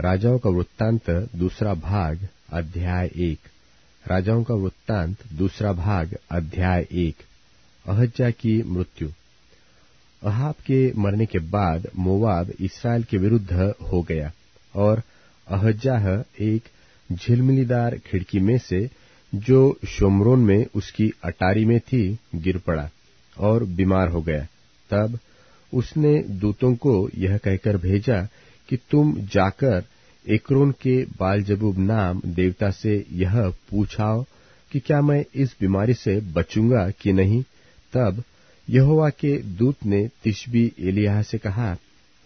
राजाओं का वृत्तांत दूसरा भाग, अध्याय एक। राजाओं का वृत्तांत दूसरा भाग, अध्याय एक। अहज्जा की मृत्यु। अहाब के मरने के बाद मोवाब इसराइल के विरुद्ध हो गया और अहज्जाह एक झिलमिलीदार खिड़की में से, जो शोमरोन में उसकी अटारी में थी, गिर पड़ा और बीमार हो गया। तब उसने दूतों को यह कहकर भेजा कि तुम जाकर एकरोन के बालजबूब नाम देवता से यह पूछाओ कि क्या मैं इस बीमारी से बचूँगा कि नहीं? तब यहोवा के दूत ने तिशबी एलिया से कहा,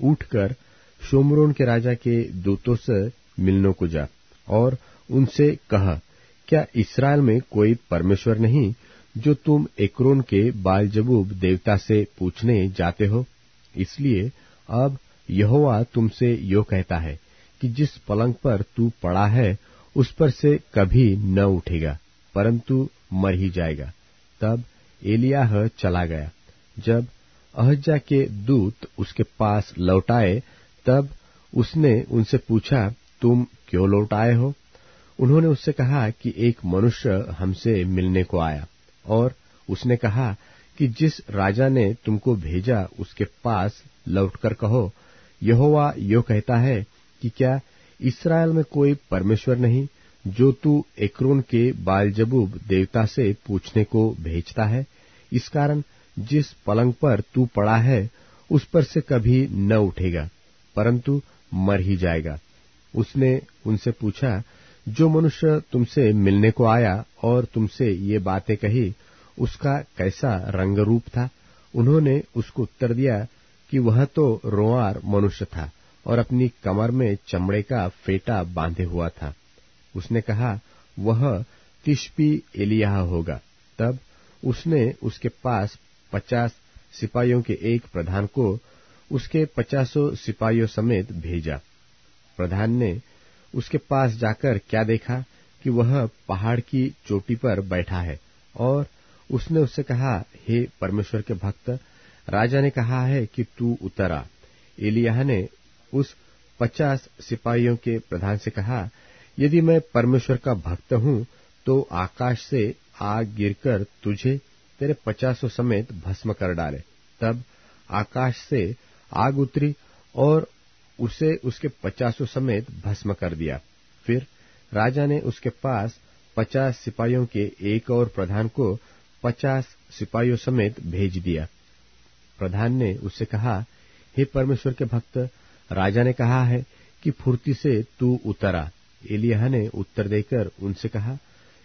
उठकर शोमरोन के राजा के दूतों से मिलने को जा और उनसे कह, क्या इसराइल में कोई परमेश्वर नहीं जो तुम एकरोन के बालजबूब देवता से पूछने जाते हो? इसलिए अब यहोवा तुमसे यो कहता है कि जिस पलंग पर तू पड़ा है, उस पर से कभी न उठेगा, परंतु मर ही जाएगा। तब एलियाह चला गया। जब अहज्जा के दूत उसके पास लौटाए, तब उसने उनसे पूछा, तुम क्यों लौट आए हो? उन्होंने उससे कहा कि एक मनुष्य हमसे मिलने को आया, और उसने कहा कि जिस राजा ने तुमको भेजा, उसके पास लौटकर कहो यहोवा यो कहता है कि क्या इसराइल में कोई परमेश्वर नहीं, जो तू एकरोन के बालजबूब देवता से पूछने को भेजता है? इस कारण जिस पलंग पर तू पड़ा है, उस पर से कभी न उठेगा, परंतु मर ही जाएगा। उसने उनसे पूछा, जो मनुष्य तुमसे मिलने को आया और तुमसे ये बातें कही, उसका कैसा रंग रूप था? उन्होंने उसको उत्तर दिया कि वह तो रोआर मनुष्य था और अपनी कमर में चमड़े का फेटा बांधे हुआ था। उसने कहा, वह तिशपी एलिया होगा। तब उसने उसके पास पचास सिपाहियों के एक प्रधान को उसके पचासों सिपाहियों समेत भेजा। प्रधान ने उसके पास जाकर क्या देखा कि वह पहाड़ की चोटी पर बैठा है और उसने उससे कहा, हे परमेश्वर के भक्त राजा ने कहा है कि तू उतरा। एलिया ने उस पचास सिपाहियों के प्रधान से कहा, यदि मैं परमेश्वर का भक्त हूँ तो आकाश से आग गिरकर तुझे, तेरे पचासों समेत भस्म कर डाले। तब आकाश से आग उतरी और उसे उसके पचासों समेत भस्म कर दिया। फिर राजा ने उसके पास पचास सिपाहियों के एक और प्रधान को पचास सिपाहियों समेत भेज दिया। प्रधान ने उससे कहा, हे परमेश्वर के भक्त, राजा ने कहा है कि फुर्ती से तू उतरा। एलिया ने उत्तर देकर उनसे कहा,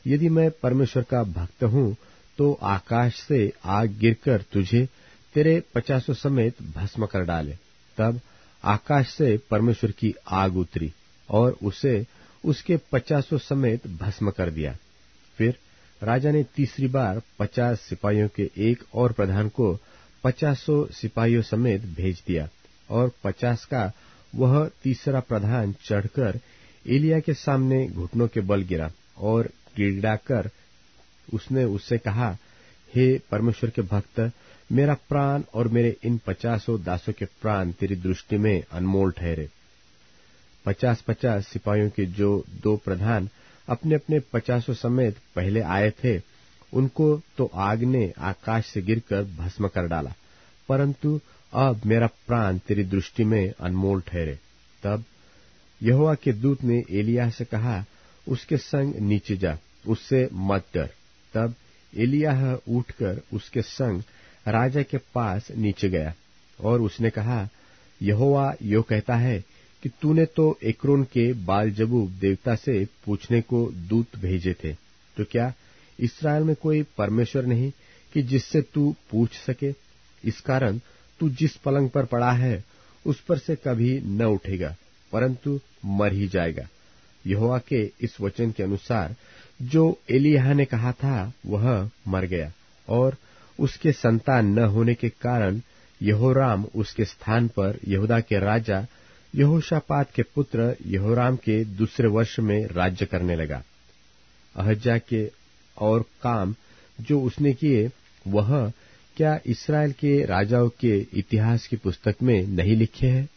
यदि मैं परमेश्वर का भक्त हूँ तो आकाश से आग गिरकर तुझे, तेरे पचासों समेत भस्म कर डाले। तब आकाश से परमेश्वर की आग उतरी और उसे उसके पचासों समेत भस्म कर दिया। फिर राजा ने तीसरी बार पचास सिपाहियों के एक और प्रधान को पचासों सिपाहियों समेत भेज दिया और पचास का वह तीसरा प्रधान चढ़कर एलिया के सामने घुटनों के बल गिरा और गिड़ाकर उसने उससे कहा, हे परमेश्वर के भक्त, मेरा प्राण और मेरे इन पचासों दासों के प्राण तेरी दृष्टि में अनमोल ठहरे। पचास पचास सिपाहियों के जो दो प्रधान अपने अपने पचासों समेत पहले आए थे उनको तो आग ने आकाश से गिरकर भस्म कर डाला। परंतु अब मेरा प्राण तेरी दृष्टि में अनमोल ठहरे। तब यहोवा के दूत ने एलिया से कहा, उसके संग नीचे जा, उससे मत डर। तब एलिया उठकर उसके संग राजा के पास नीचे गया और उसने कहा, यहोवा यो कहता है कि तूने तो एकरोन के बालजबूब देवता से पूछने को दूत भेजे थे। तो क्या इसराइल में कोई परमेश्वर नहीं कि जिससे तू पूछ सके। इस कारण तू जिस पलंग पर पड़ा है, उस पर से कभी न उठेगा, परंतु मर ही जाएगा। यहोवा के इस वचन के अनुसार जो एलिया ने कहा था, वह मर गया, और उसके संतान न होने के कारण यहोराम उसके स्थान पर यहूदा के राजा यहोशापात के पुत्र यहोराम के दूसरे वर्ष में राज्य करने लगा। अहज्जा के और काम जो उसने किए, वह क्या इसराइल के राजाओं के इतिहास की पुस्तक में नहीं लिखे हैं?